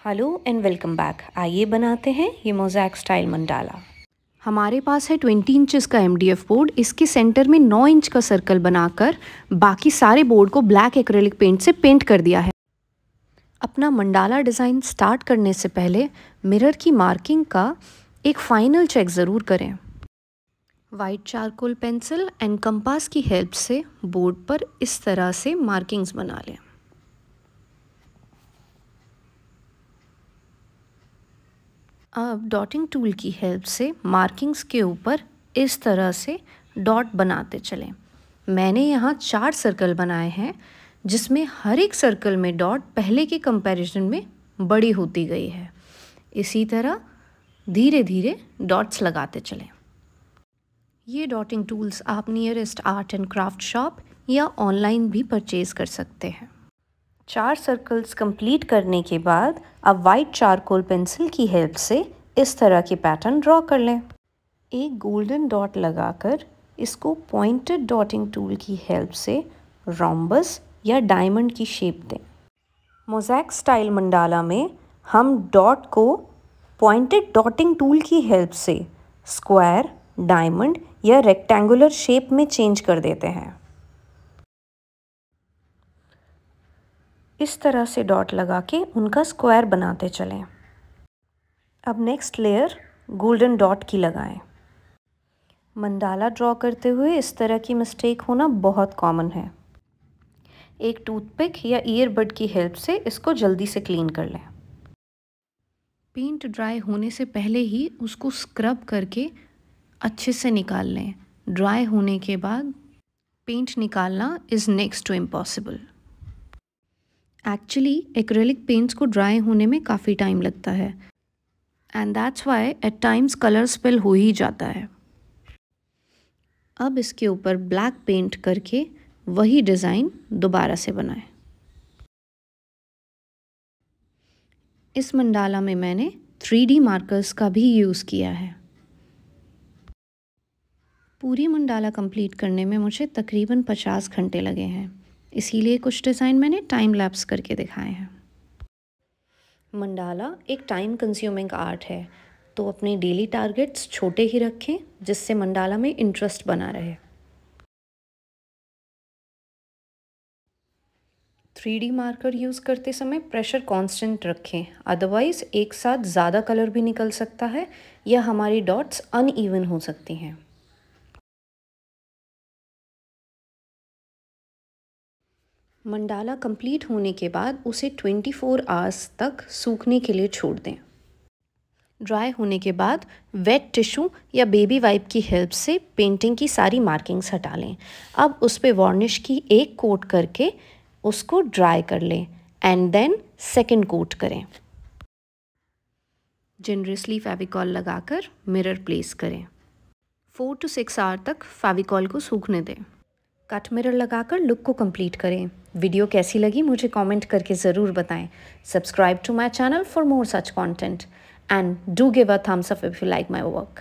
Hello and welcome back आइए बनाते हैं ये मोजैक स्टाइल मंडाला हमारे पास है ट्वेंटी इंचज़ का एमडीएफ बोर्ड इसके सेंटर में नौ इंच का सर्कल बनाकर बाकी सारे बोर्ड को ब्लैक एक्रेलिक पेंट से पेंट कर दिया है। अपना मंडाला डिज़ाइन स्टार्ट करने से पहले मिरर की मार्किंग का एक फाइनल चेक ज़रूर करें। White charcoal pencil and compass की हेल्प से बोर्ड पर इस तरह से मार्किंग्स बना लें। अब डॉटिंग टूल की हेल्प से मार्किंग्स के ऊपर इस तरह से डॉट बनाते चलें। मैंने यहाँ चार सर्कल बनाए हैं, जिसमें हर एक सर्कल में डॉट पहले के कंपैरिजन में बड़ी होती गई है। इसी तरह धीरे धीरे डॉट्स लगाते चलें। ये डॉटिंग टूल्स आप nearest art and craft shop या ऑनलाइन भी परचेज़ कर सकते हैं। चार सर्कल्स कंप्लीट करने के बाद अब वाइट चारकोल पेंसिल की हेल्प से इस तरह के पैटर्न ड्रॉ कर लें। एक गोल्डन डॉट लगाकर इसको पॉइंटेड डॉटिंग टूल की हेल्प से रोम्बस या डायमंड की शेप दें। मोजैक स्टाइल मंडाला में हम डॉट को पॉइंटेड डॉटिंग टूल की हेल्प से स्क्वायर डायमंड या रेक्टेंगुलर शेप में चेंज कर देते हैं। इस तरह से डॉट लगा के उनका स्क्वायर बनाते चलें। अब नेक्स्ट लेयर गोल्डन डॉट की लगाएँ। मंडाला ड्रॉ करते हुए इस तरह की मिस्टेक होना बहुत कॉमन है। एक टूथपिक या ईयरबड की हेल्प से इसको जल्दी से क्लीन कर लें। पेंट ड्राई होने से पहले ही उसको स्क्रब करके अच्छे से निकाल लें। ड्राई होने के बाद पेंट निकालना is next to impossible. Actually acrylic paints को ड्राई होने में काफ़ी टाइम लगता है। And that's why at times colour spill हो ही जाता है। अब इसके ऊपर ब्लैक पेंट करके वही डिज़ाइन दोबारा से बनाएँ। इस मंडाला में मैंने थ्री डी मार्कर्स का भी यूज़ किया है। पूरी मंडाला कंप्लीट करने में मुझे तकरीबन पचास घंटे लगे हैं। इसीलिए कुछ डिज़ाइन मैंने टाइम लैप्स करके दिखाए हैं। मंडाला एक टाइम कंज्यूमिंग आर्ट है तो अपने डेली टारगेट्स छोटे ही रखें, जिससे मंडाला में इंटरेस्ट बना रहे। थ्री डी मार्कर यूज़ करते समय प्रेशर कांस्टेंट रखें अदरवाइज़ एक साथ ज़्यादा कलर भी निकल सकता है, या हमारी डॉट्स अनइवन हो सकती हैं। मंडाला कंप्लीट होने के बाद उसे 24 फोर आवर्स तक सूखने के लिए छोड़ दें। ड्राई होने के बाद वेट टिश्यू या बेबी वाइप की हेल्प से पेंटिंग की सारी मार्किंग्स हटा लें। अब उस पर वार्निश की एक कोट करके उसको ड्राई कर लें एंड देन सेकेंड कोट करें। जनरसली फेविकॉल लगाकर मिरर प्लेस करें। फोर टू सिक्स आवर तक फेविकॉल को सूखने दें। कट मिरर लगाकर लुक को कंप्लीट करें। वीडियो कैसी लगी मुझे कमेंट करके ज़रूर बताएँ। Subscribe to my channel for more such content and do give a thumbs up if you like my work